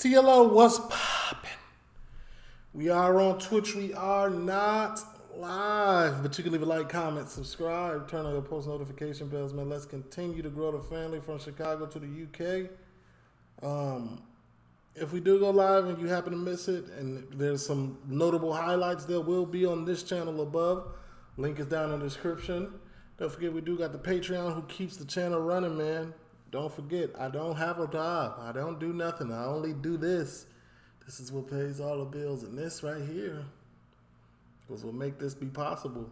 TLO, what's poppin'? We are on Twitch. We are not live, but you can leave a like, comment, subscribe, turn on your post notification bells, man. Let's continue to grow the family from Chicago to the UK. Um, if we do go live and you happen to miss it, and there's some notable highlights, there will be on this channel above. Link is down in the description. Don't forget, we do got the Patreon who keeps the channel running, man. Don't forget, I don't have a job. I don't do nothing. I only do this. This is what pays all the bills. And this right here was what make this be possible.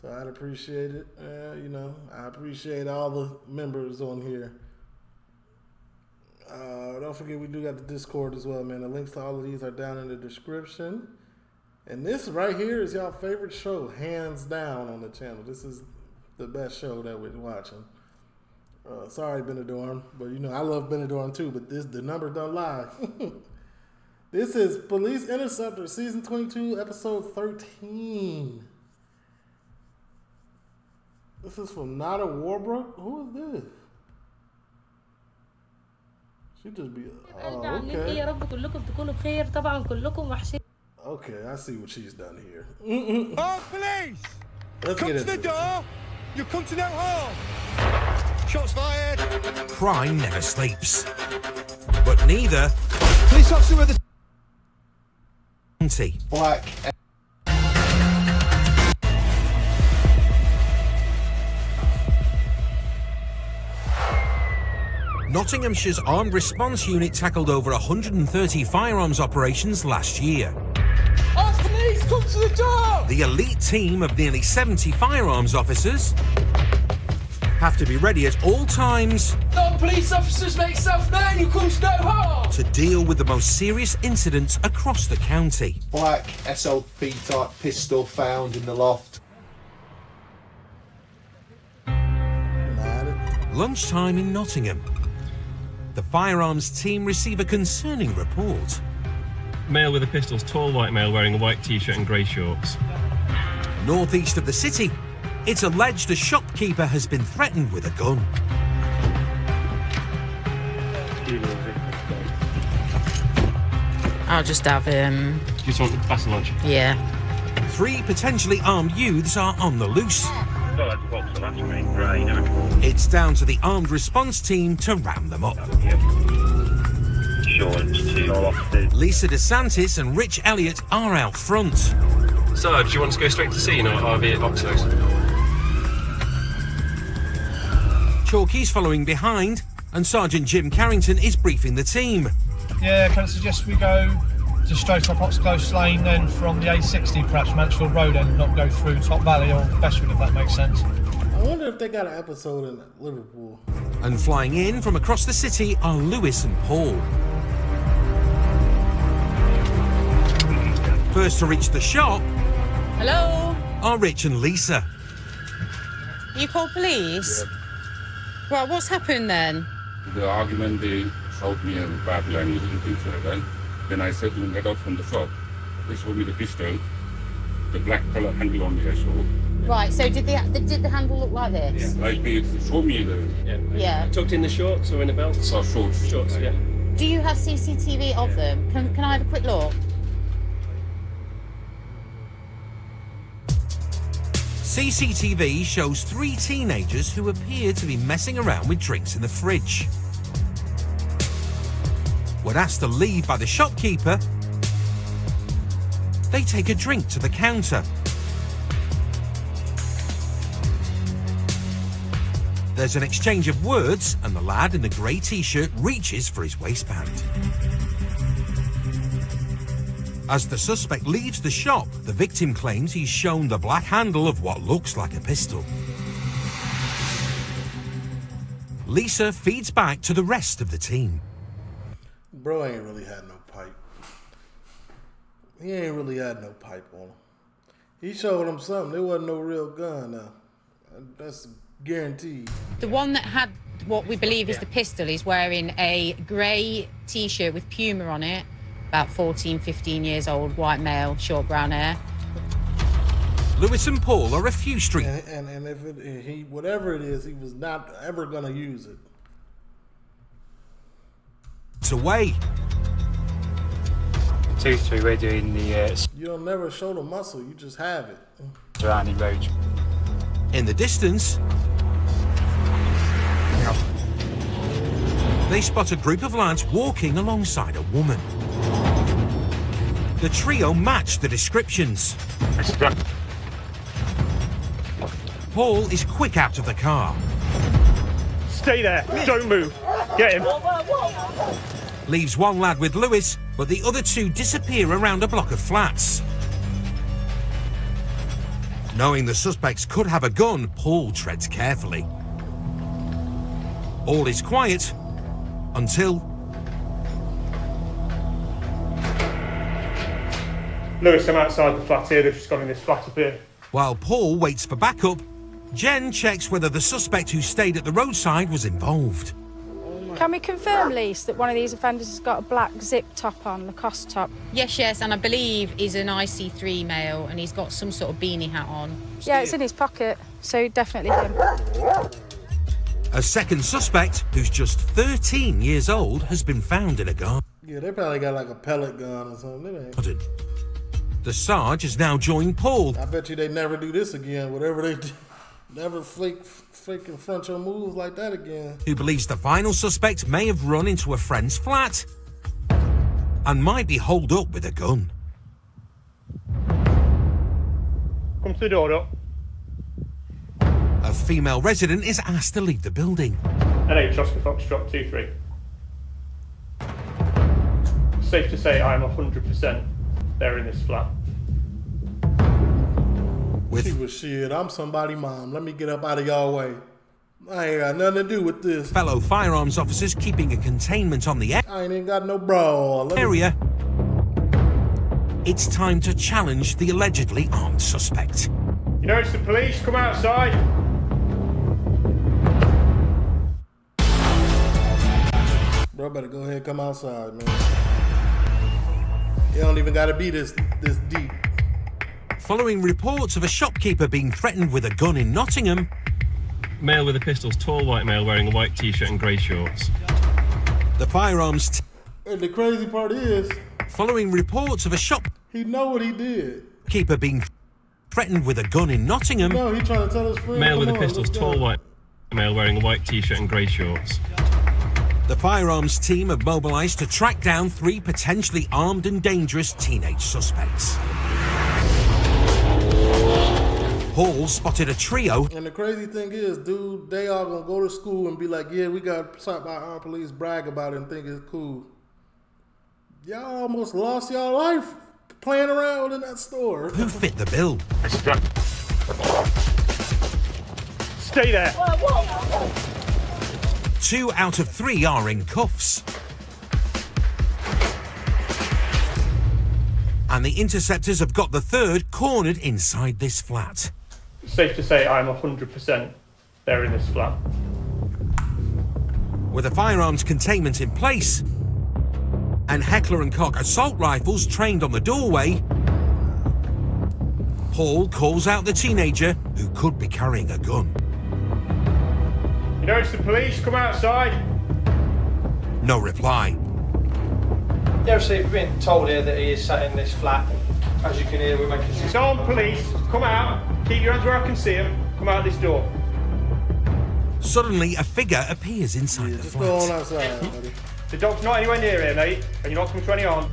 So I'd appreciate it. Uh, you know, I appreciate all the members on here. Uh, don't forget, we do got the Discord as well, man. The links to all of these are down in the description. And this right here is y'all favorite show, hands down, on the channel. This is the best show that we're watching. Uh, sorry, Benidorm, but you know I love Benidorm too. But this the number don't lie. this is Police Interceptor season twenty two, episode thirteen. This is from Nada Warbrook. Who is this? She just be. Uh, oh, okay. Okay, I see what she's done here. oh, police! Let's come to the door. You come to no harm. Shots fired! Crime never sleeps. But neither Police officer with the county. black Nottinghamshire's Armed Response Unit tackled over 130 firearms operations last year. Oh, police! Come to the door! The elite team of nearly 70 firearms officers have to be ready at all times Non police officers make self known, you come to no harm. to deal with the most serious incidents across the county. black SLP type pistol found in the loft. Lunchtime in Nottingham. The firearms team receive a concerning report. Male with a pistol, tall white male wearing a white t-shirt and grey shorts. Northeast of the city, it's alleged a shopkeeper has been threatened with a gun. I'll just have um you just want to pass the lunch? yeah Three potentially armed youths are on the loose. It's down to the armed response team to round them up. Lisa DeSantis and Rich Elliott are out front. Sarge, do you want to go straight to scene or RV at Oxos? Chalky's following behind, and Sergeant Jim Carrington is briefing the team. Yeah, can I suggest we go just straight up Oxclose Lane, then from the A60, perhaps Mansfield Road, and not go through Top Valley or Bestwood, if that makes sense. I wonder if they got an episode in Liverpool. And flying in from across the city are Lewis and Paul. First to reach the shop Hello? are Rich and Lisa. You call police? Right, what's happened then? the argument they showed me a bad language and things like that. Then I said to them, get out from the shop. They showed me the pistol, the black color handle on the show. Right, so did the, the did the handle look like this? Yeah, like they showed me the Yeah. yeah. Tucked in the shorts or in the belt? saw shorts. Shorts, yeah. Do you have CCTV of them? Can, can I have a quick look? CCTV shows three teenagers who appear to be messing around with drinks in the fridge. When asked to leave by the shopkeeper, they take a drink to the counter. There's an exchange of words, and the lad in the grey t shirt reaches for his waistband. As the suspect leaves the shop, the victim claims he's shown the black handle of what looks like a pistol. Lisa feeds back to the rest of the team. Bro ain't really had no pipe. He ain't really had no pipe on him. He showed him something. There wasn't no real gun now. That's guaranteed. The one that had what we believe is the pistol is wearing a grey t-shirt with Puma on it, about 14, 15 years old, white male, short brown hair. Lewis and Paul are a few street And, and, and if it, he, whatever it is, he was not ever going to use it. It's away. two three. We're doing the uh, You don't never show the muscle, you just have it. surrounding roads. In the distance, they spot a group of lads walking alongside a woman. The trio match the descriptions. Paul is quick out of the car, Stay there. Don't move. Get him. leaves one lad with Lewis, but the other two disappear around a block of flats. Knowing the suspects could have a gun, Paul treads carefully. All is quiet until Lewis, I'm outside the flat here. They've just gone in this flat up here. While Paul waits for backup, Jen checks whether the suspect who stayed at the roadside was involved. Can we confirm, Lise, that one of these offenders has got a black zip top on, Lacoste top? Yes, yes, and I believe he's an IC3 male and he's got some sort of beanie hat on. Yeah, it's in his pocket, so definitely him. A second suspect, who's just 13 years old, has been found in a garden. Yeah, they probably got like a pellet gun or something. It ain't. The Sarge has now joined Paul. I bet you they never do this again. Whatever they do, never fake, fake confront your moves like that again. who believes the final suspect may have run into a friend's flat and might be holed up with a gun. Come to the door up. A female resident is asked to leave the building. NH Oscar Foxtrot 2 3. Safe to say I'm 100% there in this flat. She was shit. I'm somebody mom. Let me get up out of y'all way. I ain't got nothing to do with this. Fellow firearms officers keeping a containment on the I ain't even got no bra. Area. It's time to challenge the allegedly armed suspect. You know, it's the police. Come outside. Bro, better go ahead and come outside, man. It don't even gotta be this this deep. Following reports of a shopkeeper being threatened with a gun in Nottingham, Male with the pistols, tall white male wearing a white t-shirt and grey shorts. the firearms. T- And the crazy part is, following reports of a shopkeeper he know what he did. Keeper being threatened with a gun in Nottingham, No, he trying to tell his friend. Male with come the on, pistols, tall white male wearing a white t-shirt and grey shorts. The firearms team have mobilised to track down three potentially armed and dangerous teenage suspects. Paul spotted a trio And the crazy thing is, dude, they all gonna go to school and be like, "Yeah, we got stopped by armed police, brag about it, and think it's cool." Y'all almost lost y'all life playing around in that store. who fit the bill. Stay there. Two out of three are in cuffs. And the interceptors have got the third cornered inside this flat. Safe to say I'm 100% there in this flat. With a firearms containment in place and Heckler and Koch assault rifles trained on the doorway, Paul calls out the teenager who could be carrying a gun. You know, it's the police. Come outside. No reply. Yeah, so we've been told here that he is sat in this flat. As you can hear, we're making It's on police. Come out. Keep your hands where I can see them. Come out this door. Suddenly, a figure appears inside the Just go on flat. outside. Hmm? The dog's not anywhere near here, mate, and you're not coming to any harm.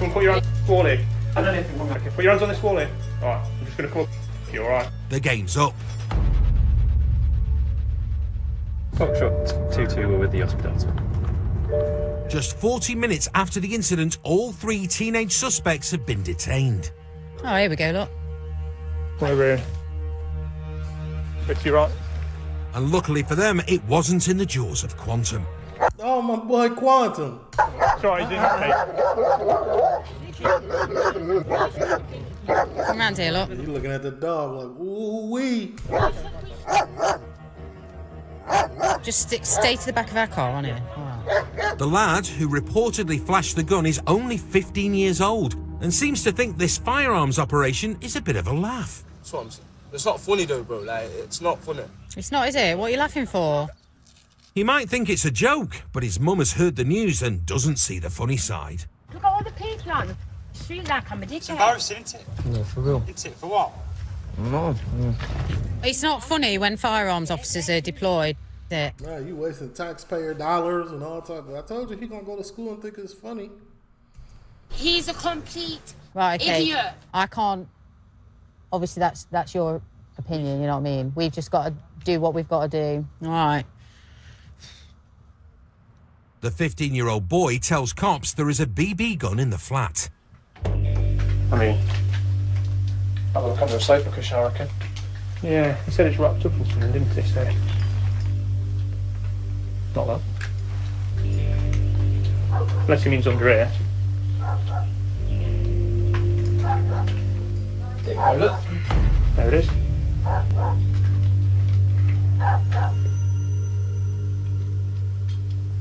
Come put your hands on this wall here. I don't anything wrong. Okay, put your hands on this wall here. Alright, I'm just going to come up. You alright? The game's up. Foxtrot 2-2 were with the hospital. Just 40 minutes after the incident, all three teenage suspects have been detained. Oh, here we go, look. Come over here. Bit right. And luckily for them, it wasn't in the jaws of Quantum. Oh, my boy Quantum. Sorry, he's in Come round here, look. You looking at the dog like, ooh wee. Just stick, stay to the back of our car, on here. The lad who reportedly flashed the gun is only 15 years old and seems to think this firearms operation is a bit of a laugh. That's what I'm saying. It's not funny though, bro. Like, it's not funny. It's not, is it? What are you laughing for? He might think it's a joke, but his mum has heard the news and doesn't see the funny side. Look at all the people on the street like I'm a dickhead. It's embarrassing, isn't it? Yeah, for real. Isn't it? For what? No. It's not funny when firearms officers are deployed. That Nah, you wasting taxpayer dollars and all type. Of, I told you he gonna go to school and think it's funny. He's a complete right, okay. idiot. I can't. Obviously, that's that's your opinion. You know what I mean. We've just got to do what we've got to do. All right. The 15 year old boy tells cops there is a BB gun in the flat. I mean, a look under the sofa cushion, I reckon. Yeah, he said it's wrapped up in something, didn't he? So, not that. Unless he means under here. There you go, look. There it is.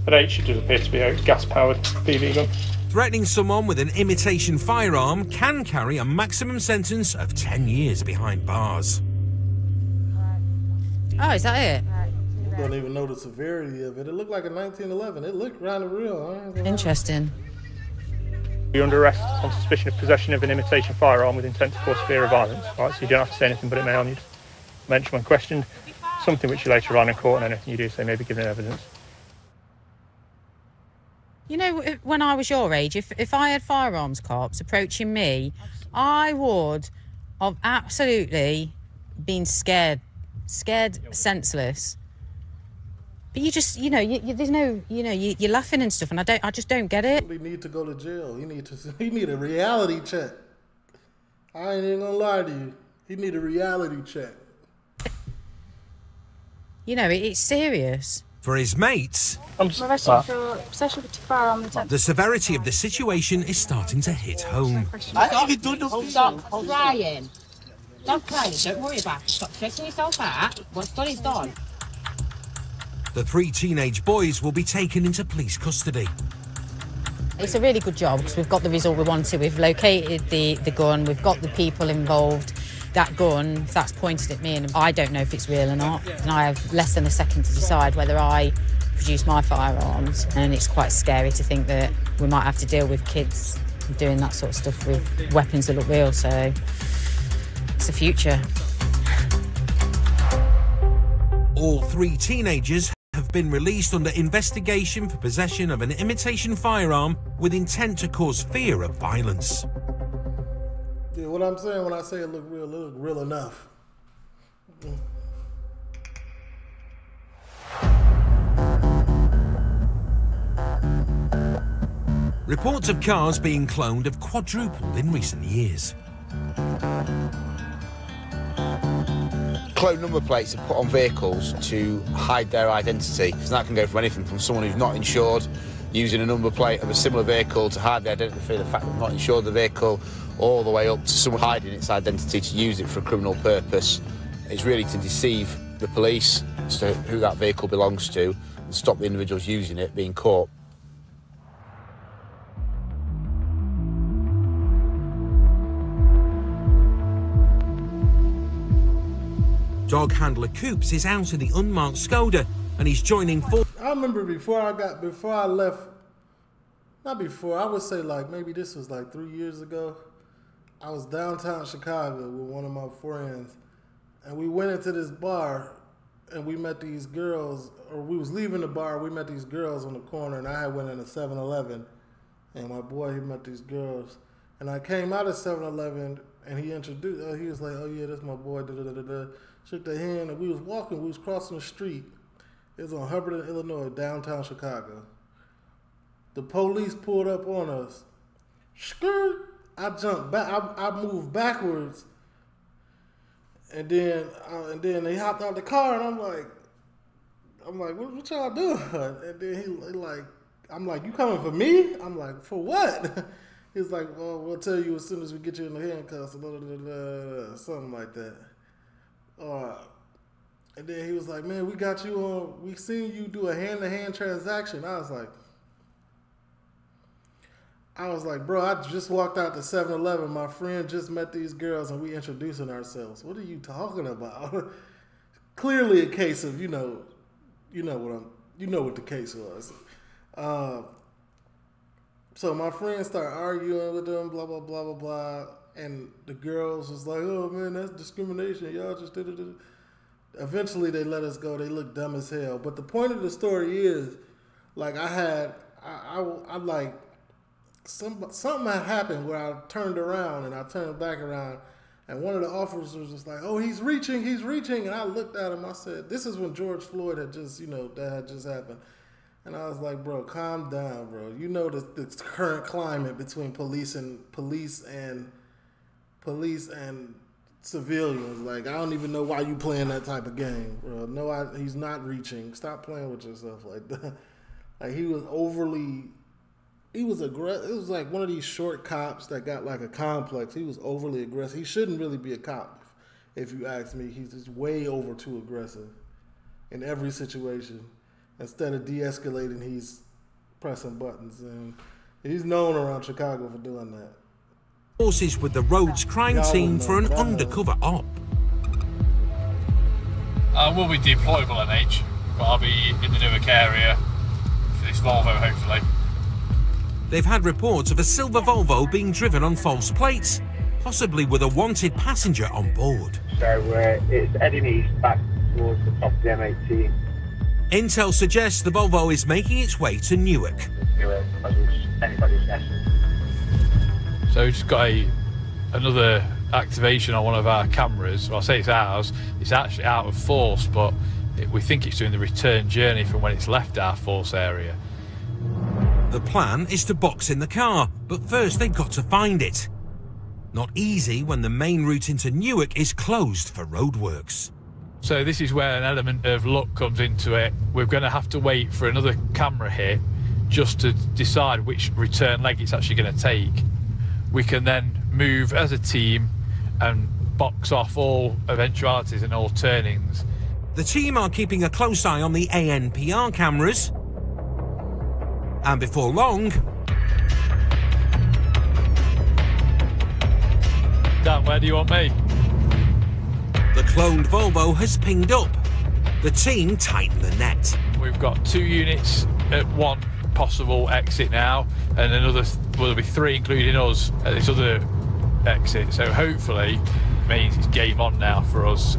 At H, it does appear to be a gas-powered BB gun. Threatening someone with an imitation firearm can carry a maximum sentence of 10 years behind bars. Oh, is that it? You don't even know the severity of it. It looked like a 1911. It looked kind of real. I ain't gonna lie. Interesting. You're under arrest on suspicion of possession of an imitation firearm with intent to cause fear of violence. Right, so you don't have to say anything, but it may harm you. Mention when questioned something which you later rely in court, and anything you do say may be given evidence. You know, when I was your age, if, if I had firearms cops approaching me, I would have absolutely been scared, scared senseless. But you just, you know, you, you, there's no, you know, you, you're laughing and stuff, and I don't, I just don't get it. He need to go to jail. He need to. He need a reality check. I ain't even gonna lie to you. He need a reality check. You know, it, it's serious. For his mates, I'm arrested for possession of a firearm and intent. the severity of the situation is starting to hit home. I haven't even done nothing. Stop crying. Stop crying. Don't worry about it. Stop stressing yourself out. What's done is done. The three teenage boys will be taken into police custody. It's a really good job because we've got the result we wanted. We've located the, the gun, we've got the people involved. That gun, that's pointed at me, and I don't know if it's real or not. And I have less than a second to decide whether I produce my firearms. And it's quite scary to think that we might have to deal with kids doing that sort of stuff with weapons that look real. So it's the future. All three teenagers have been released under investigation for possession of an imitation firearm with intent to cause fear of violence. Yeah, what I'm saying when I say it look real, it look real enough. Reports of cars being cloned have quadrupled in recent years. Clone number plates are put on vehicles to hide their identity. So that can go from anything from someone who's not insured using a number plate of a similar vehicle to hide the identity, the fact they've not insured the vehicle, all the way up to someone hiding its identity to use it for a criminal purpose. It's really to deceive the police as to who that vehicle belongs to and stop the individuals using it being caught. Dog handler Coops is out of the unmarked Skoda and he's joining four. I remember before I got before I left. Not before. I would say like maybe this was like three years ago. I was downtown Chicago with one of my friends, and we went into this bar, and we met these girls. Or we was leaving the bar. We met these girls on the corner, and I had went in a 7-Eleven, and my boy he met these girls, and I came out of 7-Eleven, and he introduced. Uh, he was like, "Oh yeah, that's my boy." Da, da, da, da. Shook their hand, and we was walking. We was crossing the street. It was on Hubbard, Illinois, downtown Chicago. The police pulled up on us. Skirt. I jumped back. I, I moved backwards, and then uh, and then they hopped out the car, and I'm like, I'm like, what, what y'all doing? And then he, he like, I'm like, you coming for me? I'm like, for what? He's like, well, we'll tell you as soon as we get you in the handcuffs, blah, blah, blah, something like that. Uh, and then he was like, man, we got you on, we seen you do a hand-to-hand transaction. I was like, I was like, bro, I just walked out to 7-Eleven. My friend just met these girls and we introducing ourselves. What are you talking about? Clearly a case of, you know, you know what I'm, you know what the case was. Uh, so my friends start arguing with them, blah blah blah blah blah, and the girls was like, "Oh man, that's discrimination. Y'all just did it." Eventually, they let us go. They look dumb as hell. But the point of the story is, like, I had, I, I, I like, some something had happened where I turned around and I turned back around, and one of the officers was like, "Oh, he's reaching, he's reaching," and I looked at him. I said, "This is when George Floyd had just, you know, that had just happened." And I was like, bro, calm down, bro. You know the, the current climate between police and police and police and civilians. Like, I don't even know why you playing that type of game, bro. No, I, he's not reaching. Stop playing with yourself like that. Like he was overly. He was aggressive. It was like one of these short cops that got like a complex. He was overly aggressive. He shouldn't really be a cop, if you ask me. He's just way over too aggressive in every situation instead of de-escalating, he's pressing buttons, and he's known around Chicago for doing that. Forces with the Roads crime team for an undercover op. Uh, I will be deployable NH, but I'll be in the Newark area for this Volvo, hopefully. They've had reports of a silver Volvo being driven on false plates, possibly with a wanted passenger on board. So uh, it's heading east back towards the top of the M18. Intel suggests the Volvo is making its way to Newark. So we've just got a, another activation on one of our cameras. Well, I say it's ours. It's actually out of force, but it, we think it's doing the return journey from when it's left our force area. The plan is to box in the car, but first they've got to find it. Not easy when the main route into Newark is closed for roadworks. So this is where an element of luck comes into it. We're going to have to wait for another camera here just to decide which return leg it's actually going to take. We can then move as a team and box off all eventualities and all turnings. The team are keeping a close eye on the ANPR cameras. And before long, Dan, where do you want me? The cloned Volvo has pinged up. The team tighten the net. We've got two units at one possible exit now, and another, well, there'll be three, including us, at this other exit. So hopefully, means it's game on now for us.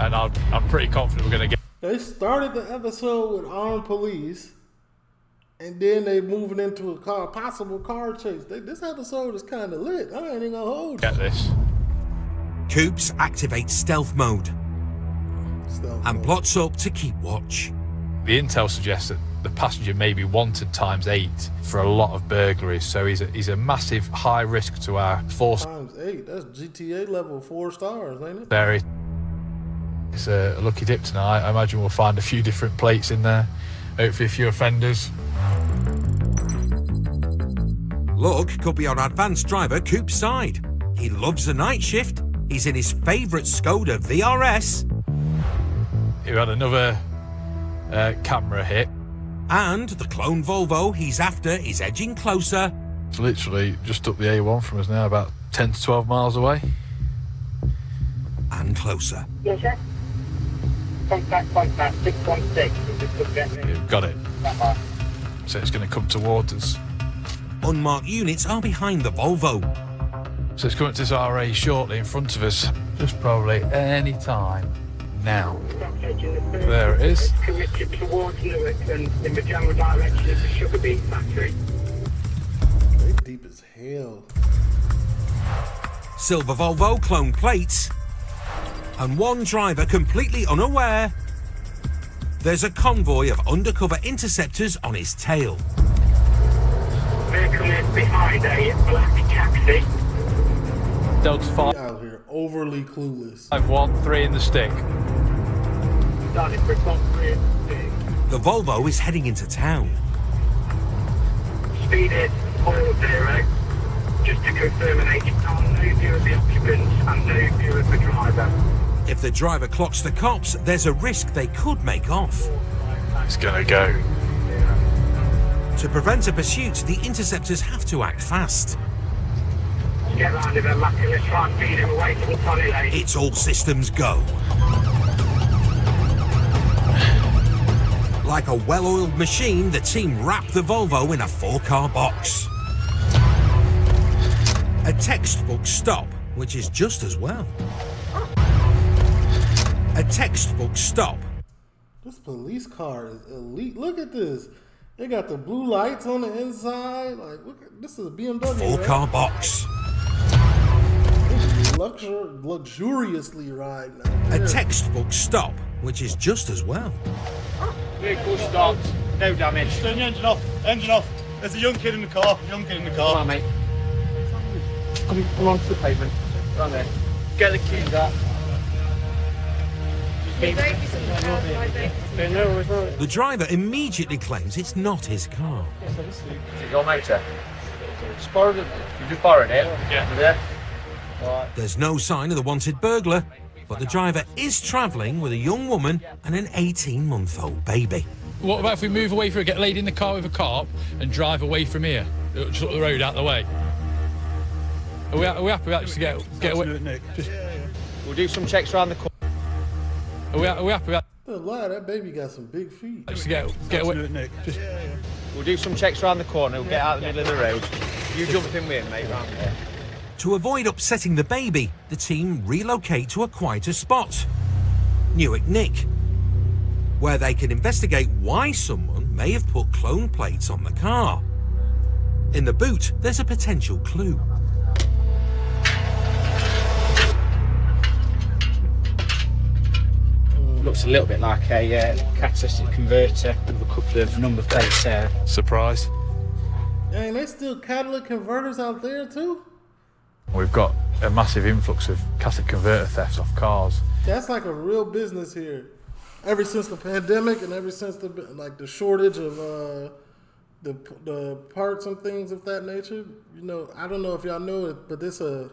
And I'm, I'm pretty confident we're going to get. They started the episode with armed police, and then they moving into a car, possible car chase. They, this episode is kind of lit. I ain't even gonna hold you. Get this. Coops activates stealth mode Stealth and plots up to keep watch. The intel suggests that the passenger may be wanted times eight for a lot of burglaries, so he's a, he's a massive high risk to our force. Times eight. That's GTA level four stars, ain't it? Very. It's a lucky dip tonight. I imagine we'll find a few different plates in there. Hopefully, a few offenders. Luck could be on advanced driver Coop's side. He loves the night shift. He's in his favourite Skoda VRS. We had another uh, camera hit. And the clone Volvo he's after is edging closer. It's literally just up the A1 from us now, about 10 to 12 miles away. And closer. Yes, sir. Contact, contact, 616. You've got it. So it's going to come towards us. Unmarked units are behind the Volvo. So it's coming to this RA shortly in front of us. Just probably any time now. There it is. Committed towards Newark and in the general direction of the sugar beet factory. They deep as hell. Silver Volvo clone plates. And one driver completely unaware. There's a convoy of undercover interceptors on his tail. Vehicle is behind a black taxi. Delta 5. Out here, overly clueless. 5 1, 3 in the stick. Started for three The Volvo is heading into town. Speed is 40. Just to confirm an 80 pound no view of the occupants and no view of the driver. If the driver clocks the cops, there's a risk they could make off. It's going to go. To prevent a pursuit, the interceptors have to act fast. Get round him and lucky, let's try and feed him away from the tunnel lane. Eh? It's all systems go. Like a well oiled machine, the team wrapped the Volvo in a four car box. A textbook stop, which is just as well. A textbook stop. This police car is elite. Look at this. They got the blue lights on the inside. Like, look at this is a BMW. Four right? car box. Luxur- luxuriously ride now. A textbook stop, which is just as well. Vehicle stopped. No damage. Turn the engine off. Engine off. There's a young kid in the car. Young kid in the car. Come on, mate. Come, come on to the pavement. Right there. Get the keys out. The driver immediately claims it's not his car. Is it your motor? Just borrowed it. You just borrowed it? Yeah. Yeah. Alright. There's no sign of the wanted burglar, but the driver is travelling with a young woman and an 18 month old baby. What about if we move away from it, get laid in the car with a cop and drive away from here? Just up the road out of the way. Are we, are we happy with that just to get, get away? Just, We'll do some checks around the corner. Are, we, are we happy with that? But lie, that baby got some big feet. Just to get, get away? Just, We'll do some checks around the corner. We'll get out the middle of the road. You jump in with him, mate, round there. To avoid upsetting the baby, the team relocate to a quieter spot, Newark Nick, where they can investigate why someone may have put clone plates on the car. In the boot, there's a potential clue. Looks a little bit like a uh, catalytic converter with a couple of number plates there. surprise. Dang, they still catalytic converters out there too? We've got a massive influx of catalytic converter thefts off cars. That's like a real business here. Ever since the pandemic and ever since the like the shortage of uh, the the parts and things of that nature, you know, I don't know if y'all know it, but this a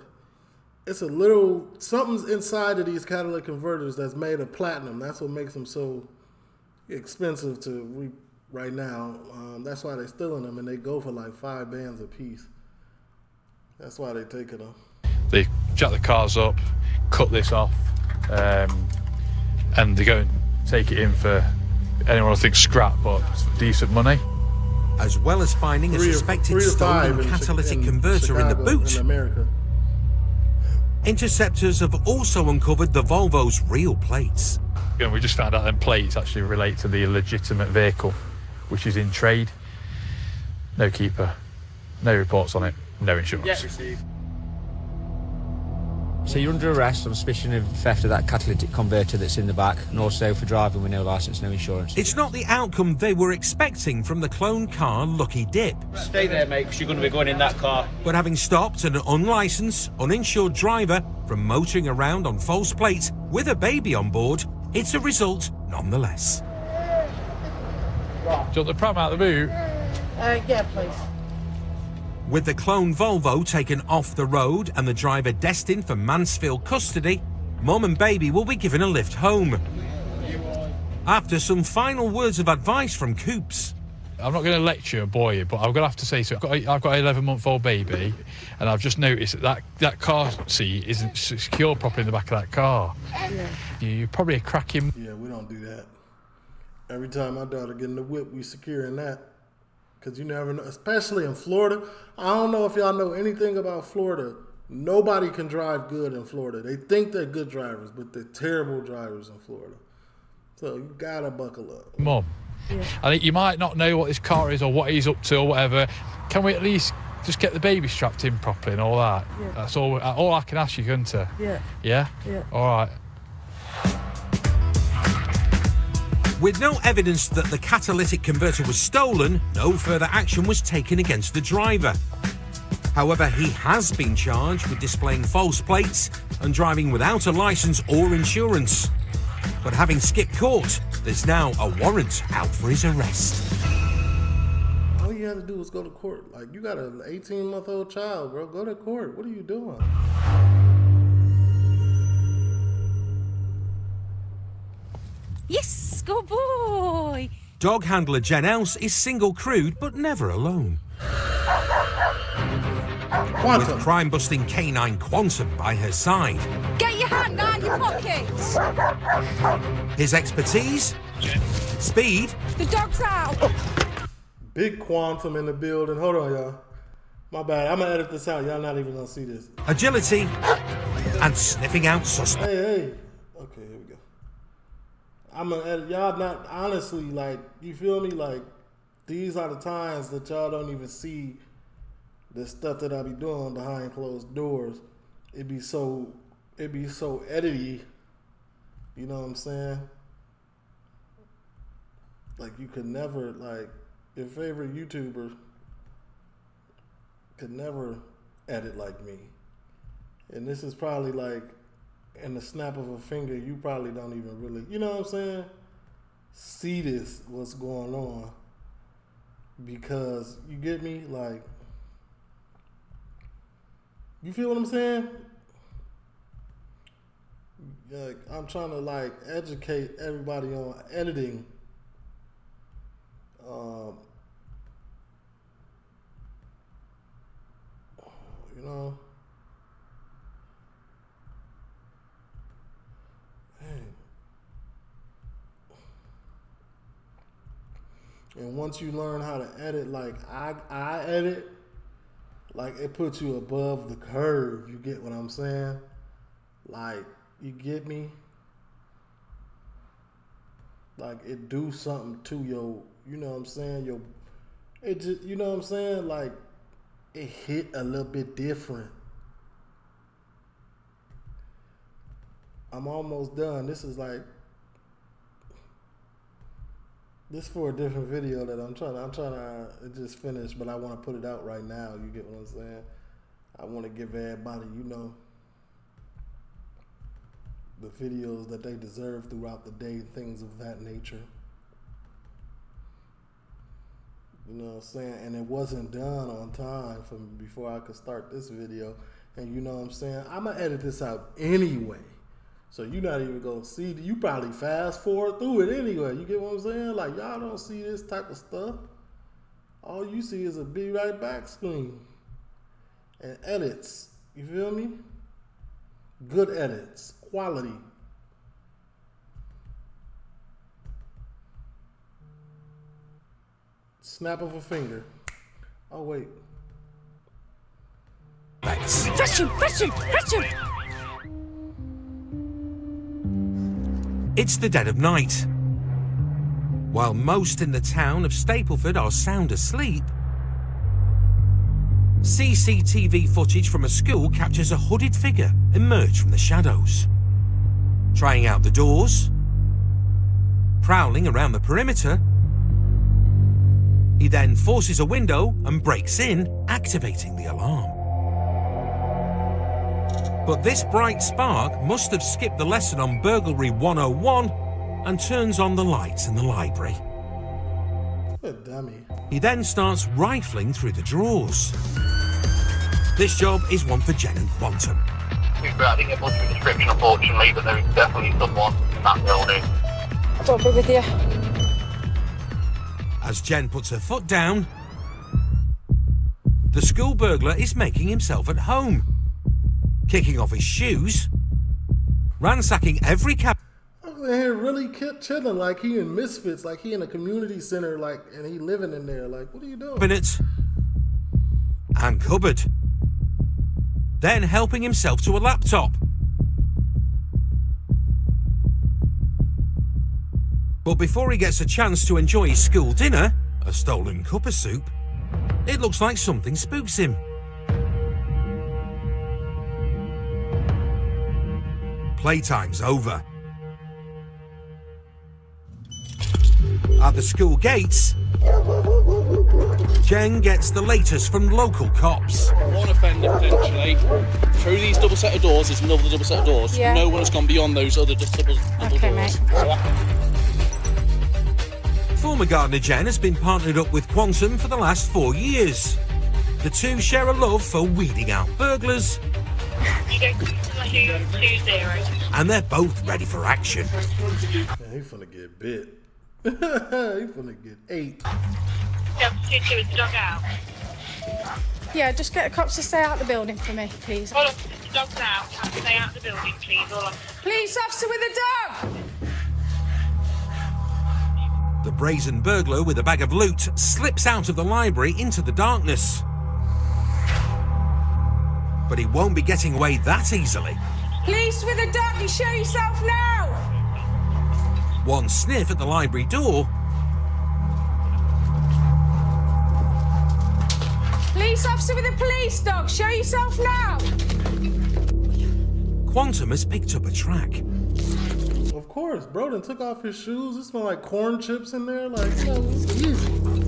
it's a little something's inside of these catalytic converters that's made of platinum. That's what makes them so expensive to re- right now. Um, that's why they're stealing them, and they go for like five bands a piece. That's why they're taking them. They jack the cars up, cut this off, um, and they go and take it in for anyone who thinks scrap, but decent money. As well as finding a Three or- suspected three or five stolen catalytic in converter in the Chicago, boot, in America. Interceptors have also uncovered the Volvo's real plates. You know, we just found out them plates actually relate to the legitimate vehicle, which is in trade. No keeper, no reports on it, no insurance. So you're under arrest on suspicion of theft of that catalytic converter that's in the back, and also for driving with no licence, no insurance. It's not the outcome they were expecting from the clone car Lucky Dip. Stay there, mate, because you're going to be going in that car. But having stopped an unlicensed, uninsured driver from motoring around on false plates with a baby on board, it's a result nonetheless. Do you want the pram out of the boot? Uh, yeah, please. With the clone Volvo taken off the road and the driver destined for Mansfield custody, mum and baby will be given a lift home. After some final words of advice from Coops. I'm not going to lecture a boy, but I'm going to have to say so. I've got, a, I've got an 11 month old baby, and I've just noticed that, that that car seat isn't secure properly in the back of that car. Yeah. You're probably a cracking. Yeah, we don't do that. Every time my daughter get in the whip, we securing that. Cause you never know, especially in Florida. I don't know if y'all know anything about Florida. Nobody can drive good in Florida. They think they're good drivers, but they're terrible drivers in Florida. So you gotta buckle up. Mum, I think you might not know what this car is or what he's up to or whatever. Can we at least just get the baby strapped in properly and all that? Yeah. That's all. All I can ask you, Gunter. Yeah. Yeah. Yeah. All right. With no evidence that the catalytic converter was stolen, no further action was taken against the driver. However, he has been charged with displaying false plates and driving without a license or insurance. But having skipped court, there's now a warrant out for his arrest. All you have to do is go to court. Like you got an 18 month old child, bro. Go to court. What are you doing? Yes, good boy. Dog handler Jen Else is single crewed but never alone. With crime busting canine Quantum by her side. Get your hand out your pockets. His expertise? Speed, The dog's out. Big quantum in the building. Hold on, y'all. My bad. I'm gonna edit this out. Y'all not even gonna see this. agility, and sniffing out suspects. Hey, hey. Okay, here we go. I'm gonna edit. Y'all not honestly like. You feel me? Like these are the times that y'all don't even see the stuff that I be doing behind closed doors. It be so. It be so edity. You know what I'm saying? Like you could never like your favorite YouTuber could never edit like me. And this is probably like in the snap of a finger, you probably don't even really, you know what I'm saying? See this, what's going on. Because you get me? Like, you feel what I'm saying? Like, I'm trying to like educate everybody on editing. Um, you know. And once you learn how to edit, like I, I edit, like it puts you above the curve. You get what I'm saying? Like you get me? Like it do something to your, you know what I'm saying? Your, it just, you know what I'm saying? Like it hit a little bit different. I'm almost done. This is like this for a different video that I'm trying. To, I'm trying to just finish, but I want to put it out right now. You get what I'm saying? I want to give everybody, you know, the videos that they deserve throughout the day, things of that nature. You know what I'm saying? And it wasn't done on time from before I could start this video. And you know what I'm saying? I'm gonna edit this out anyway. So you're not even gonna see. You probably fast forward through it anyway. You get what I'm saying? Like y'all don't see this type of stuff. All you see is a be right back screen and edits. You feel me? Good edits, quality. Snap of a finger. Oh wait. Fashion, fashion, fashion. It's the dead of night. While most in the town of Stapleford are sound asleep, CCTV footage from a school captures a hooded figure emerge from the shadows. Trying out the doors, prowling around the perimeter, he then forces a window and breaks in, activating the alarm. But this bright spark must have skipped the lesson on Burglary 101 and turns on the lights in the library. What a dummy. He then starts rifling through the drawers. This job is one for Jen and Quantum. I didn't get much of a description, unfortunately, but there is definitely someone in that building. I'll be with you. As Jen puts her foot down, the school burglar is making himself at home, kicking off his shoes, ransacking every cab. I'm really chilling, like he in Misfits, like he in a community center, like and he living in there. Like, what are you doing? cabinet and cupboard. Then helping himself to a laptop. But before he gets a chance to enjoy his school dinner, a stolen cup of soup, it looks like something spooks him. Playtime's over. At the school gates, Jen gets the latest from local cops. One offender potentially. Through these double set of doors, there's another double set of doors. Yeah. No one has gone beyond those other double, double Okay, doors. mate. Former gardener Jen has been partnered up with Quantum for the last four years. The two share a love for weeding out burglars, You go to two, two zero. and they're both ready for action. Man, he finna get bit. he finna get eight. Yep, two two is the out. Yeah, just get the cops to stay out the building for me, please. Hold on, the dog's out. Stay out the building, please. All on. Police officer with a dog! The brazen burglar with a bag of loot slips out of the library into the darkness. But he won't be getting away that easily. Police with a duck, you show yourself now! One sniff at the library door, Police officer with a police dog, show yourself now! Quantum has picked up a track. Of course, Broden took off his shoes. It smelled like corn chips in there. Like, you know, it's easy.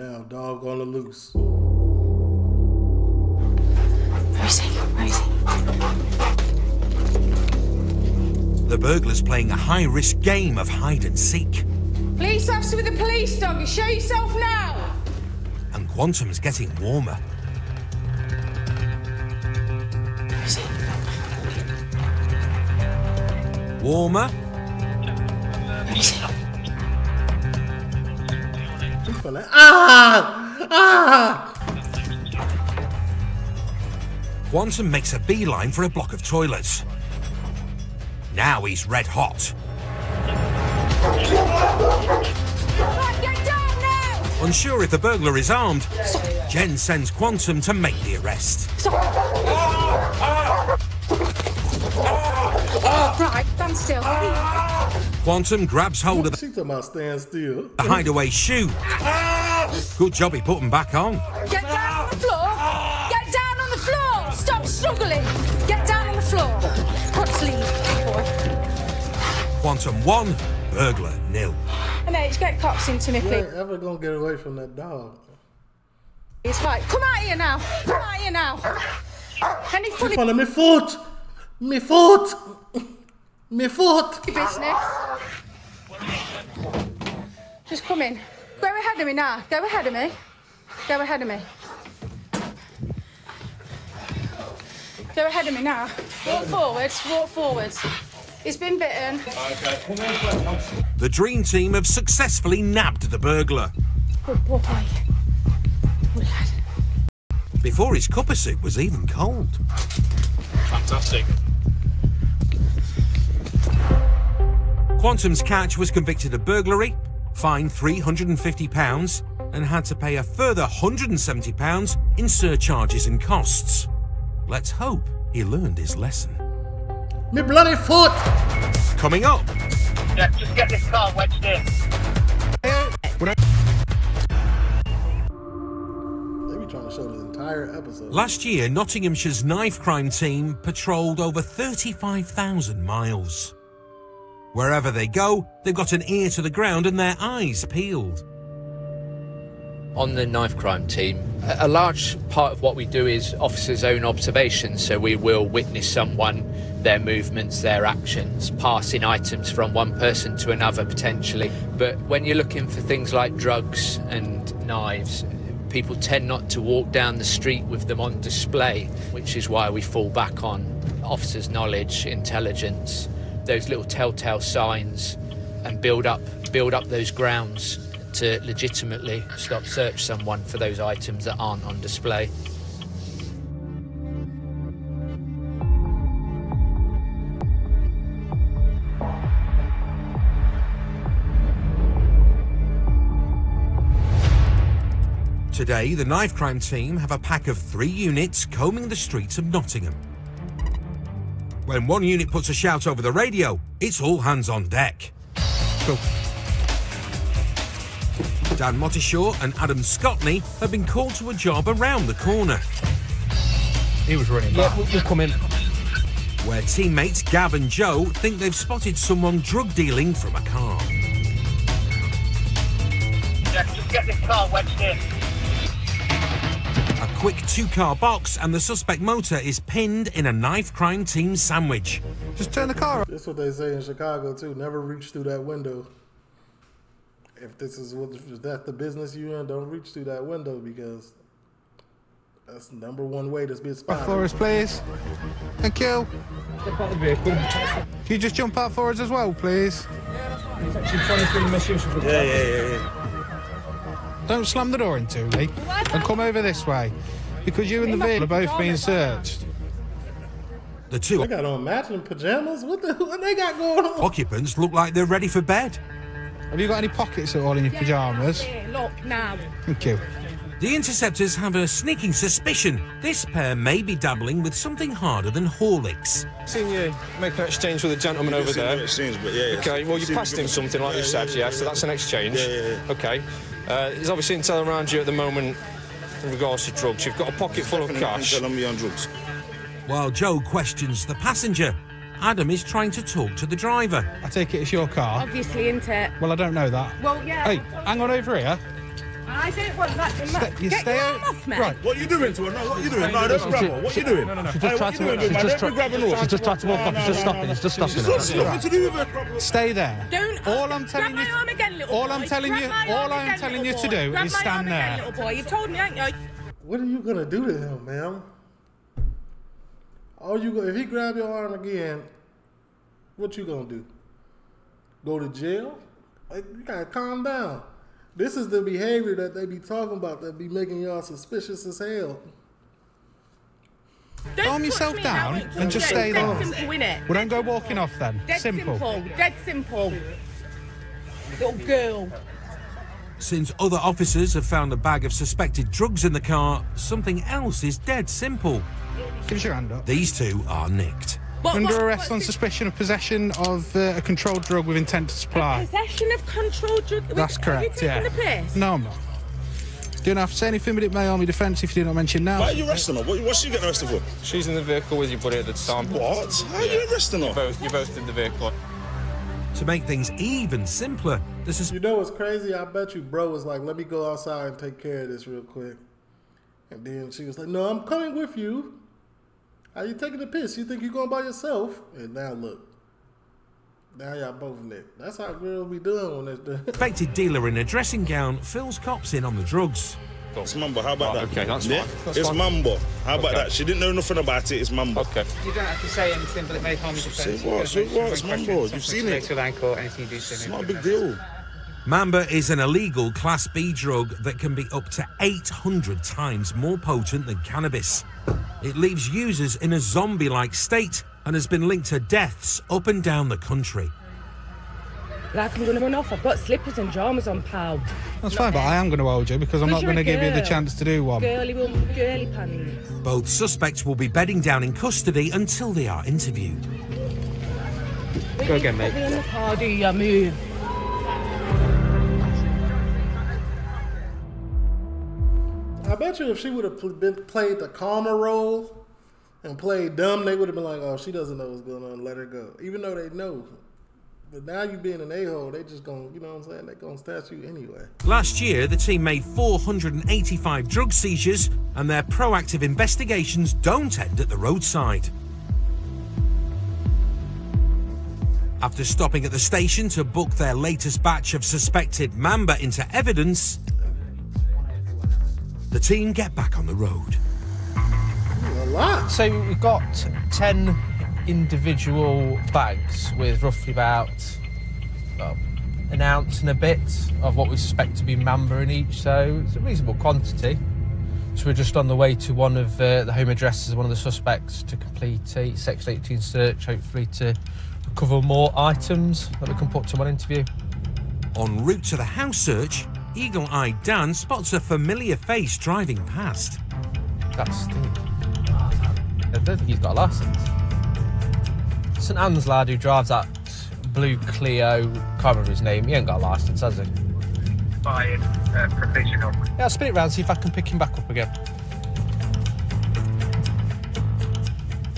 Now. Dog on the loose. Where is he? Where is he? The burglar's playing a high risk game of hide and seek, Police officer with the police dog, show yourself now! and Quantum's getting warmer. Warmer, He's finna. Ah! Ah! Quantum makes a beeline for a block of toilets. Now he's red hot. Now! Unsure if the burglar is armed, Jen sends Quantum to make the arrest. Right, stand still. Quantum grabs hold of the... She talking about stand still. the hideaway shoe. Good job he put him back on. Get down on the floor! Get down on the floor! Stop struggling! Get down on the floor! What's leave, boy? Quantum 1, burglar nil. And H, get cops into me, You please. ain't ever gonna get away from that dog. It's fine. Come out here now. Come out here now. Any She funny front of me foot. Me foot. Me foot. business? Just come in. Go ahead of me now. Go ahead of me. Go ahead of me. Go ahead of me now. Walk forwards. Walk forwards. He's been bitten. The dream team have successfully nabbed the burglar. Good boy. Good lad. Before his cuppa soup was even cold. Fantastic. Quantum's catch was convicted of burglary, fined £350, and had to pay a further £170 in surcharges and costs. Let's hope he learned his lesson. Me bloody foot. Coming up, Yeah, just get this car wedged in. They be trying to show the entire episode. last year Nottinghamshire's knife crime team patrolled over 35,000 miles. Wherever they go, they've got an ear to the ground and their eyes peeled. On the knife crime team, a large part of what we do is officers' own observations. So we will witness someone, their movements, their actions, passing items from one person to another potentially. But when you're looking for things like drugs and knives, people tend not to walk down the street with them on display, which is why we fall back on officers' knowledge, intelligence, those little telltale signs, and build up build up those grounds to legitimately stop search someone for those items that aren't on display. Today, the knife crime team have a pack of three units combing the streets of Nottingham. When one unit puts a shout over the radio, it's all hands on deck. Cool. Dan Mottishaw and Adam Scotney have been called to a job around the corner. He was running Yeah, we'll- we'll come in. Where teammates Gav and Joe think they've spotted someone drug dealing from a car. Yeah, just get this car wedged in. A quick two car box, and the suspect motor is pinned in a knife crime team sandwich. Just turn the car. That's what they say in Chicago too. Never reach through that window. If this is what if that's the business you in, don't reach through that window because that's the number one way to be spotted. for us, please. Thank you. Can you just jump out for us as well, please? Yeah, yeah, yeah, yeah. Don't slam the door into me and come over this way because you and the vehicle are both being searched. The two They got on matching pajamas. What the? What they got going on? occupants look like they're ready for bed. Have you got any pockets at all in your pyjamas? Look now. Thank you. The interceptors have a sneaking suspicion this pair may be dabbling with something harder than Horlicks. Seen you make an exchange with a gentleman over there. an exchange, but yeah, yeah. Okay, well, you passed him him something like you yeah, said, yeah, yeah, so that's an exchange. Yeah, yeah, yeah. Okay. Uh, there's obviously intel around you at the moment in regards to drugs. You've got a pocket full of cash. intel on me on drugs. While Joe questions the passenger, Adam is trying to talk to the driver. I take it it's your car. Obviously, isn't it? Well, I don't know that. Well, yeah. Hey, hang on over here. I don't want that to matter. you Get stay your arm off me. Right. What you doing to her? No, what you doing? No, don't grab her. What you doing? No, no, no. Hey, She just tried to- doing, she just Don't tried- grabbing her. she just tried to walk off. It's just stopping. It's just stopping. She's It's got nothing to do with it. Stay there. Don't. All I'm telling grab you. my arm again, little all boy. I'm telling Grab you. my All arm I'm again, telling you little to boy. do Grab is my stand arm again, there. little boy. You've told me, ain't you? What are you gonna do to him, ma'am? All you go if he grab your arm again, what you gonna do? Go to jail? Like you gotta calm down. This is the behavior that they be talking about that be making y'all suspicious as hell. Don't Calm yourself down and just stay dead there. simple, innit? Well, don't go walking off then. Dead Simple. simple. Dead simple. Little girl. Since other officers have found a bag of suspected drugs in the car, something else is dead simple. Give us your hand up. These two are nicked. Under arrest on suspicion of possession of uh, a controlled drug with intent to supply. Possession of controlled drug. That's Are you correct, taking yeah. the piss? No, I'm not. Do not have to say anything, but it may harm your defence if you do not mention now. Why are you arresting her? What, what's she getting arrested for? She's in the vehicle with you, buddy, at the time. What? How are you arresting her? You're both, you're both in the vehicle. To make things even simpler, this is You know what's crazy? I bet you bro was like, let me go outside and take care of this real quick. And then she was like, no, I'm coming with you. How you taking the piss? You think you're going by yourself? And now look. Now y'all both nicked. That's how girls be doing when they're suspected dealer in a dressing gown fills cops in on the drugs. It's Mambo. How about Right, that? okay, that's yeah? fine. That's it's fine. Mambo. How about Okay. that? She didn't know nothing about it. It's Mambo. Okay. You don't have to say anything, but it may harm your defence. Say what? Say what? It's Mambo. You've seen it. Ankle, anything you do It's not a big deal. Mamba is an illegal Class B drug that can be up to 800 times more potent than cannabis. It leaves users in a zombie like state and has been linked to deaths up and down the country. Like I'm gonna run off. I've got slippers and jammers on, pal. That's fine, but I am going to hold you because I'm not going to give you the chance to do one. Girly girly pants. Both suspects will be bedding down in custody until they are interviewed. Go again, Put mate. me in the car, do your move. I if she would have been, played the calmer role and played dumb, they would have been like, oh, she doesn't know what's going on, let her go. Even though they know. But now you being an a-hole, they just gonna, you know what I'm saying? They gonna snatch you anyway. Last year, the team made 485 drug seizures, and their proactive investigations don't end at the roadside. After stopping at the station to book their latest batch of suspected Mamba into evidence, the team get back on the road. A lot. So we've got 10 individual bags with roughly about well, an ounce and a bit of what we suspect to be mamba in each, so it's a reasonable quantity. So we're just on the way to one of uh, the home addresses of one of the suspects to complete a Section 18 search, hopefully to recover more items that we can put to one interview. En route to the house search, eagle eyed Dan spots a familiar face driving past. That's Steve. I don't think he's got a licence. St Anne's lad who drives that blue Clio, can't remember his name, he ain't got a licence, has he? Expired uh, provisional. Yeah, I'll spin it round, see if I can pick him back up again.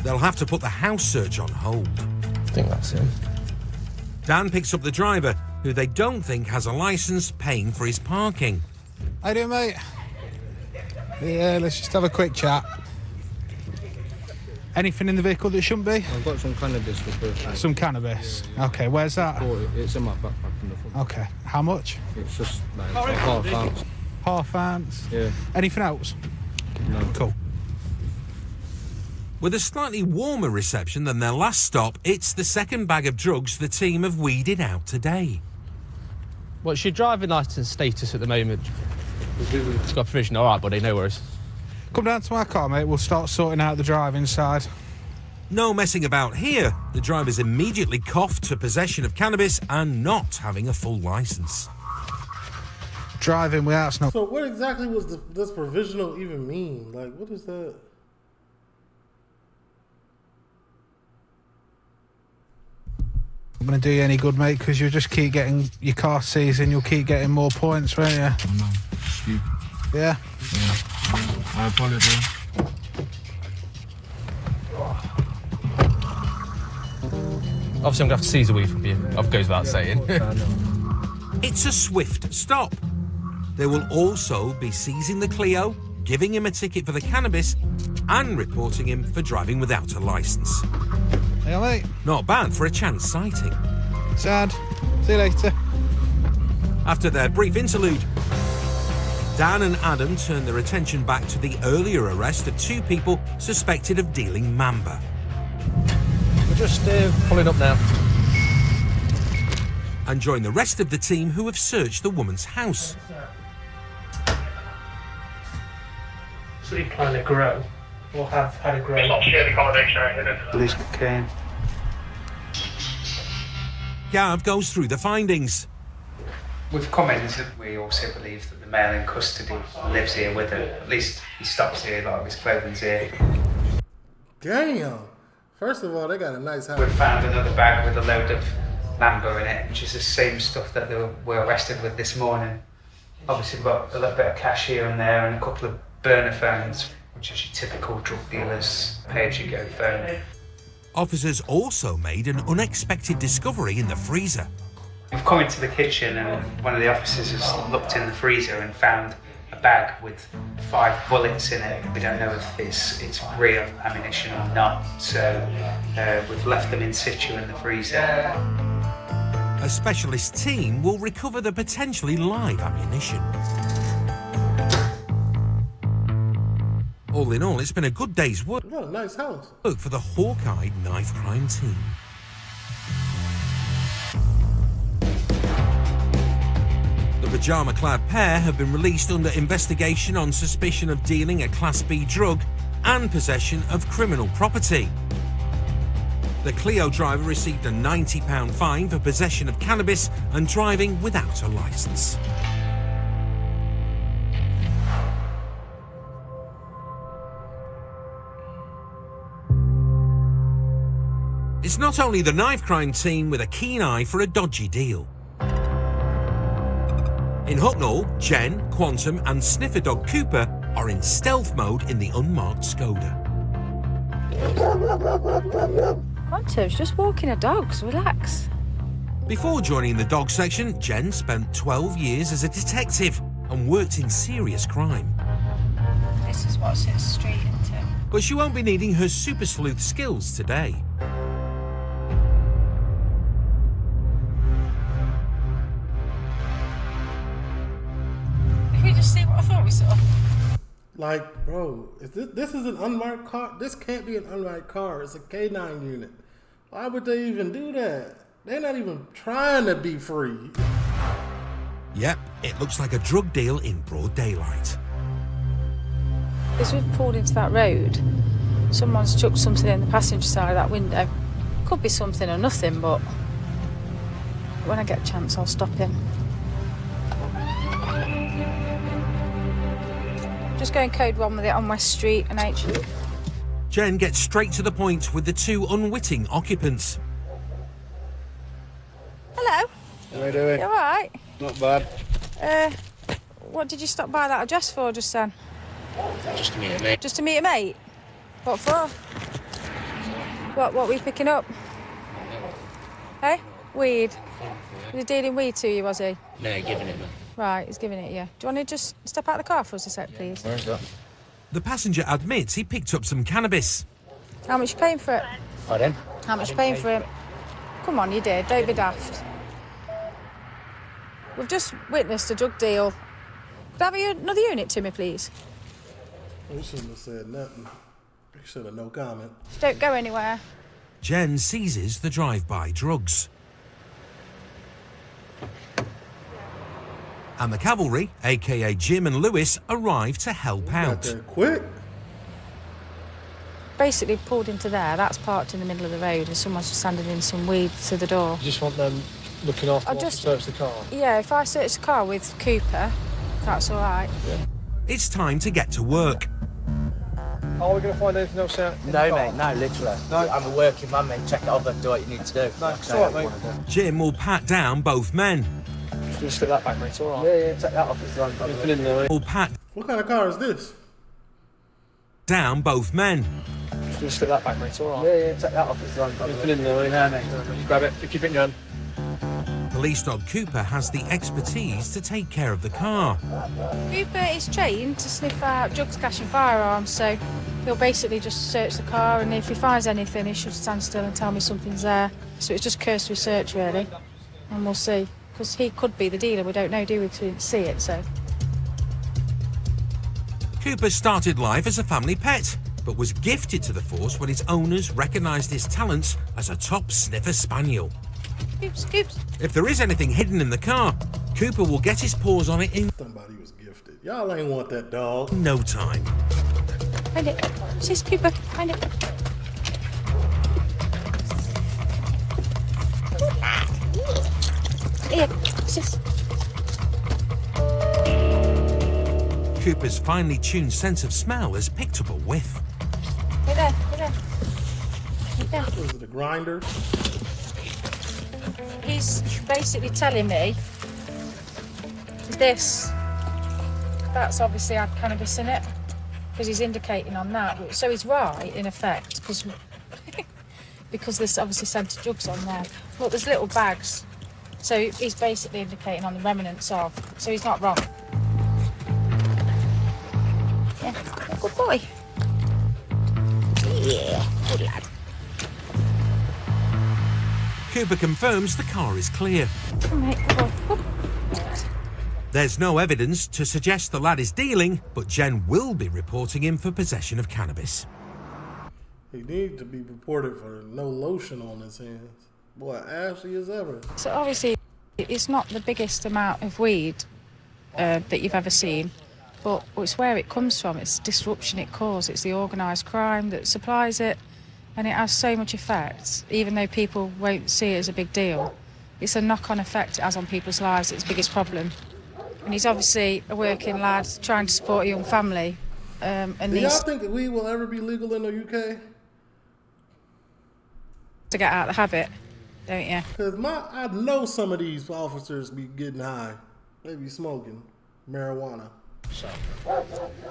They'll have to put the house search on hold. I think that's him. Dan picks up the driver, who they don't think has a license, paying for his parking. How you doing, mate? Yeah, let's just have a quick chat. Anything in the vehicle that shouldn't be? I've got some cannabis for first. Some cannabis. Okay, where's that? It's in my backpack in the front. Okay, how much? It's just like a half ounce. Half ounce. Yeah. Anything else? No. Cool. With a slightly warmer reception than their last stop, it's the second bag of drugs the team have weeded out today. What's your driving licence status at the moment? It's got provision. All right, buddy, no worries. Come down to my car, mate. We'll start sorting out the driving side. No messing about here. The drivers immediately coughed to possession of cannabis and not having a full license. Driving without smoke. So what exactly was the, this provisional even mean? Like, what is that? Not going to do you any good, mate, because you'll just keep getting your car seized and you'll keep getting more points, won't you? Oh, Stupid. Yeah? Yeah. I apologize. Obviously, I'm going to have to seize a weed from you. That goes without saying. It's a swift stop. They will also be seizing the Clio, giving him a ticket for the cannabis, and reporting him for driving without a license. Hey, mate. Not bad for a chance sighting. Sad. See you later. After their brief interlude, Dan and Adam turn their attention back to the earlier arrest of two people suspected of dealing Mamba. We're just uh, pulling up now. And join the rest of the team who have searched the woman's house. So you plan to grow, or have had a grow. It's not shared accommodation or anything. Police cocaine. Gav goes through the findings. With Cummins, we also believe that the male in custody lives here with her. At least he stops here, a lot of his clothing's here. Damn. First of all, they got a nice house. We found another bag with a load of Mamba in it, which is the same stuff that they were arrested with this morning. Obviously, we've got a little bit of cash here and there and a couple of burner phones, which is your typical drug dealer's pay-as-you-go phone. Officers also made an unexpected discovery in the freezer. We've come into the kitchen and one of the officers has looked in the freezer and found a bag with five bullets in it. We don't know if it's, it's real ammunition or not, so uh, we've left them in situ in the freezer. A specialist team will recover the potentially live ammunition. All in all, it's been a good day's work What a nice house. Look for the Hawkeye knife crime team. The pyjama clad pair have been released under investigation on suspicion of dealing a Class B drug and possession of criminal property. The Clio driver received a £90 fine for possession of cannabis and driving without a licence. It's not only the knife crime team with a keen eye for a dodgy deal. In Hucknall, Jen, Quantum, and sniffer dog Cooper are in stealth mode in the unmarked Skoda. Quantum's just walking her dogs. Relax. Before joining the dog section, Jen spent 12 years as a detective and worked in serious crime. This is what sits straight into. But she won't be needing her super sleuth skills today. Like, bro, is this, this is an unmarked car. This can't be an unmarked car. It's a K9 unit. Why would they even do that? They're not even trying to be free. Yep, it looks like a drug deal in broad daylight. As we've pulled into that road, someone's chucked something in the passenger side of that window. Could be something or nothing, but when I get a chance, I'll stop him. Just going code one with it on West Street and H. Jen gets straight to the point with the two unwitting occupants. Hello. How are you doing? You all right? Not bad. Uh, what did you stop by that address for just then? Just to meet a minute, mate. Just to meet a mate? What for? What, what were you picking up? Hey? Weed? Was he dealing weed to you, was he? No, giving it, man. Right, he's giving it you. Do you want to just step out of the car for us a sec, please? Where's that? The passenger admits he picked up some cannabis. How much you paying for it? Pardon? How much you paying for it? Come on, you did. Don't be daft. We've just witnessed a drug deal. Could I have another unit to me, please? You shouldn't have said nothing. You should have no comment. Don't go anywhere. Jen seizes the drive-by drugs. And the cavalry, aka Jim and Lewis, arrive to help Got out. there quick. basically pulled into there. That's parked in the middle of the road, and someone's just handed in some weed to the door. You just want them looking after I whilst just- you search the car? Yeah, if I search the car with Cooper, that's all right. It's time to get to work. Are we going to find anything else out? in the No, car? mate, no, literally. No. I'm a working man, mate. Check it over, do what you need to do. No, it's all right, mate. Jim will pat down both men. Just going to slip that back, mate. It's all right. Yeah, yeah, take that off. It's all right. Anything in there, mate? Will pat What kind of car is this? down both men. Just going to slip that back, mate. It's all right. Yeah, yeah, take that off. It's all right. Anything in there, mate? Yeah, mate. Grab it. Keep it in your hand. Police dog Cooper has the expertise to take care of the car. Cooper is trained to sniff out drugs, cash, and firearms, so he'll basically just search the car, and if he finds anything, he should stand still and tell me something's there. So it's just cursory search, really, and we'll see. Because he could be the dealer, we don't know, do we? 'Cause we didn't see it, so. Cooper started life as a family pet, but was gifted to the force when his owners recognised his talents as a top sniffer spaniel. Scoops, scoops. If there is anything hidden in the car, Cooper will get his paws on it in Somebody was gifted. Y'all ain't want that dog. no time. Find it. Sis, Cooper, find it. Here, sis. Cooper's finely tuned sense of smell has picked up a whiff. Right there, right there. Right there. Was it a grinder? He's basically telling me this. That's obviously had cannabis in it because he's indicating on that. So he's right in effect because because there's obviously scented drugs on there. Look, there's little bags. So he's basically indicating on the remnants of. So he's not wrong. Yeah, good boy. Yeah, good lad. Cooper confirms the car is clear. Come on, mate. Come on. Come on. There's no evidence to suggest the lad is dealing, but Jen will be reporting him for possession of cannabis. He needs to be reported for no lotion on his hands. Boy, ashy as ever. So obviously, it's not the biggest amount of weed uh, that you've ever seen, but it's where it comes from. It's the disruption it causes. It's the organised crime that supplies it, and it has so much effect. Even though people won't see it as a big deal, it's a knock-on effect it has on people's lives. It's the biggest problem. And he's obviously a working lad trying to support a young family, um, and Do y'all think that weed will ever be legal in the UK? to get out of the habit, don't you? Cause my, I know some of these officers be getting high. They be smoking marijuana. So.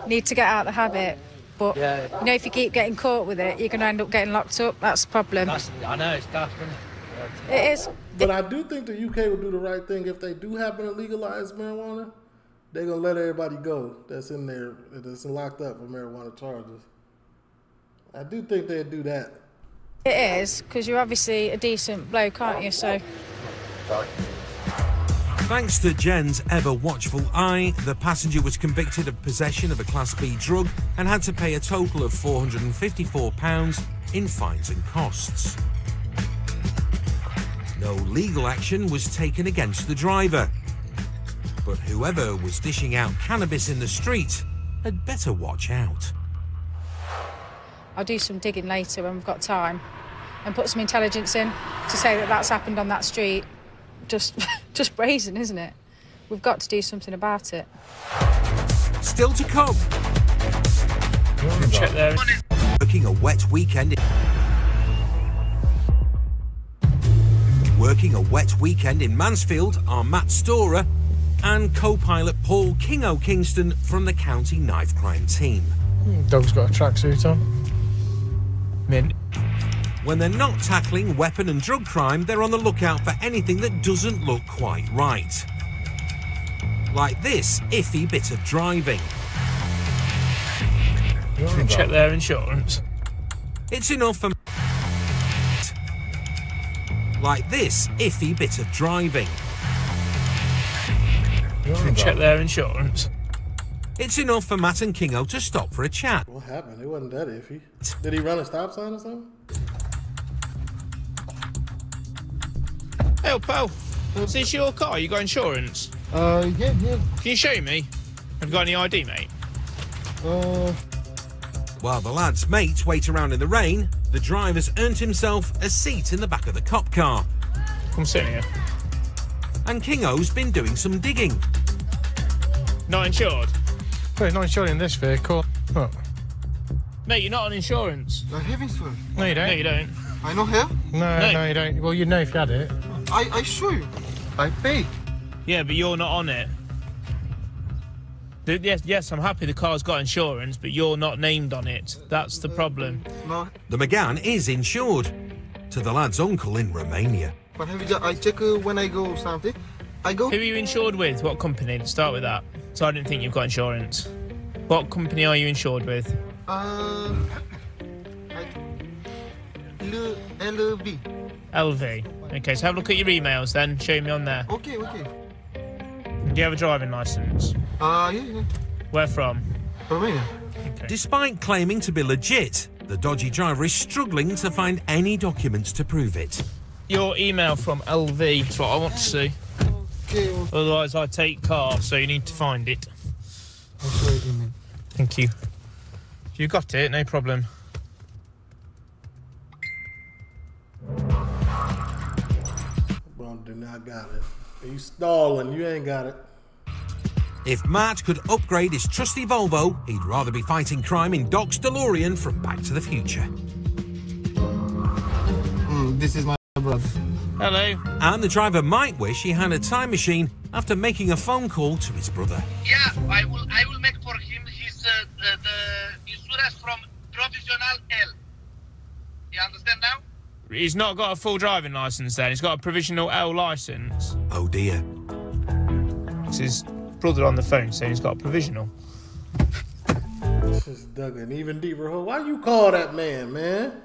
need to get out of the habit. But Yeah. you know, if you keep getting caught with it, you're going to end up getting locked up. That's the problem. I know, it's tough. isn't it? it is. But I do think the UK will do the right thing if they do happen to legalize marijuana. They're gonna let everybody go that's in there that's locked up for marijuana charges. I do think they'd do that. It is because you're obviously a decent bloke, aren't you? So Thanks to Jen's ever watchful eye, the passenger was convicted of possession of a Class B drug and had to pay a total of £454 in fines and costs. No legal action was taken against the driver. But whoever was dishing out cannabis in the street had better watch out. I'll do some digging later when we've got time, and put some intelligence in to say that that's happened on that street. Just, just brazen, isn't it? We've got to do something about it. Still to come. Check there. Working a wet weekend. Working a wet weekend in Mansfield are Matt Storer and co-pilot Paul Kingo Kingston from the county knife crime team. Hmm, dog's got a tracksuit on. Mint. When they're not tackling weapon and drug crime, they're on the lookout for anything that doesn't look quite right. Like this iffy bit of driving. Can check their insurance. It's enough for like this iffy bit of driving. Can check their insurance. It's enough for Matt and Kingo to stop for a chat. What happened? It wasn't that iffy. Did he run a stop sign or something? Hey, pal. Is this your car? You got insurance? Uh, yeah, yeah. Can you show me? Have you got any ID, mate? Uh, While the lad's mates wait around in the rain, the driver's earned himself a seat in the back of the cop car. Come sit here. And Kingo's been doing some digging. Not insured? Wait, not insured in this vehicle. What? Mate, you're not on insurance. I have insurance. No, you don't. No, you don't. I know have. No, No. no, you don't. Well, you'd know if you had it. I, I show you. I pay. Yeah, but you're not on it. The- yes, yes, I'm happy the car's got insurance, but you're not named on it. That's the problem. No. The Megane is insured to the lad's uncle in Romania. But have you just, I check uh, when I go something. I go. Who are you insured with? What company? Let's start with that. So I didn't think you've got insurance. What company are you insured with? Uh, I, L, LV. LV. Okay, so have a look at your emails then. Show me on there. Okay, okay. Do you have a driving license? Uh, yeah, yeah. Where from? Romania. Okay. Despite claiming to be legit, the dodgy driver is struggling to find any documents to prove it. Your email from LV is what I want to see. Okay. Otherwise, I take car, so you need to find it. I'll you. Thank you. You got it, no problem. Bro, do not got it. You stalling. You ain't got it. If Matt could upgrade his trusty Volvo, he'd rather be fighting crime in Doc's DeLorean from Back to the Future. Mm, this is my brother. Hello. And the driver might wish he had a time machine after making a phone call to his brother. Yeah, I will. I will make for him his uh, the, the insurance from provisional L. You understand now? He's not got a full driving license then. He's got a provisional L license. Oh dear. It's his brother on the phone saying he's got a provisional. Just dug an even deeper hole. Why do you call that man, man?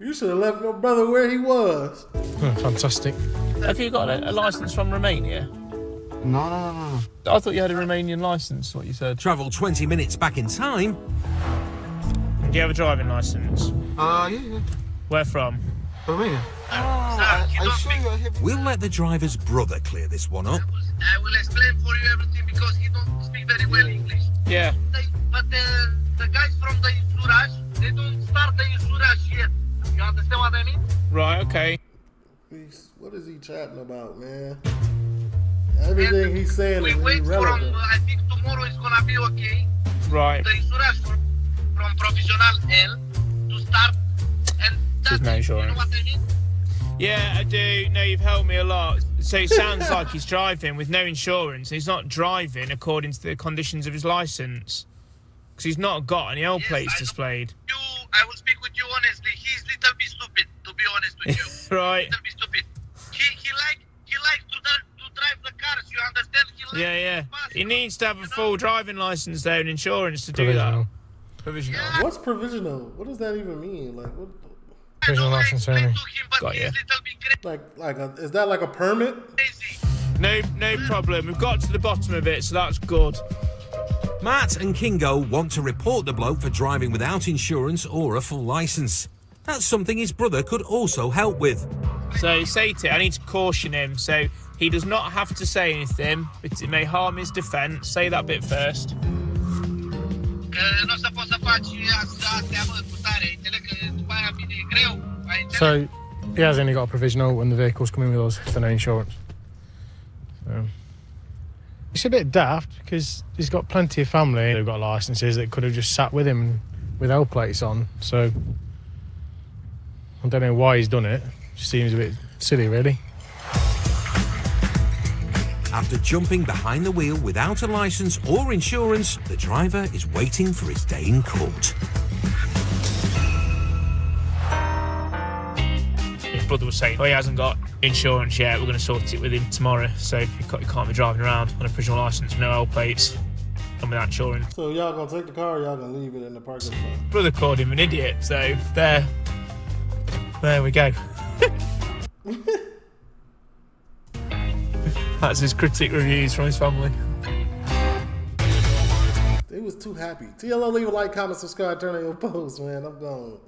You should have left your brother where he was. Oh, fantastic. Have you got a, a license from Romania? No, no, no, no. I thought you had a Romanian license, what you said. Travel 20 minutes back in time. Do you have a driving license? Uh, yeah, yeah. Where from? Romania. Oh, I, I show you. I. We'll let the driver's brother clear this one up. I will explain for you everything because he don't speak very well English. Yeah. They, but the the guys from the insurance, they don't start the insurance yet. You understand what I mean? Right, okay. He's, what is he chatting about, man? Everything he's saying We is wait for him. irrelevant. Uh, I think tomorrow is gonna be okay. Right. The insurance from, from provisional L to start, and There's no you insurance. know what I mean? Yeah, I do. No, you've helped me a lot. So it sounds like he's driving with no insurance. He's not driving according to the conditions of his license. Because he's not got any L plates displayed. I will speak with you honestly. He's little bit stupid, to be honest with you. right. little bit stupid. He he like he like to, to drive the cars. You understand? He like Yeah, yeah. He needs to have a full driving license there and insurance to do Provisional. that. Provisional. What's provisional? What does that even mean? Like what? Provisional license only. Got you. Like like a, is that like a permit? No, no problem. We've got to the bottom of it, so that's good. Matt and Kingo want to report the bloke for driving without insurance or a full license. That's something his brother could also help with. So say to I need to caution him. So he does not have to say anything, but it may harm his defence. Say that bit first. Că nu o să poți să faci astea, mă, cu tare. Înțeleg că după aia vine greu. Ai înțeles? So he has only got a provisional when the vehicle's coming with us for no insurance. So it's a bit daft because he's got plenty of family who've got licenses that could have just sat with him with L plates on. So I don't know why he's done it. Seems a bit silly, really. After jumping behind the wheel without a license or insurance, the driver is waiting for his day in court. Brother was saying, "Oh, he hasn't got insurance yet. We're going to sort it with him tomorrow. So he can't, he can't be driving around on a provisional license with no L plates and without insurance." So y'all gonna take the car? or Y'all gonna leave it in the parking lot? Brother called him an idiot. So there, there we go. That's his critic reviews from his family. They was too happy. TLO, leave a like, comment, subscribe, turn on your post, man. I'm gone.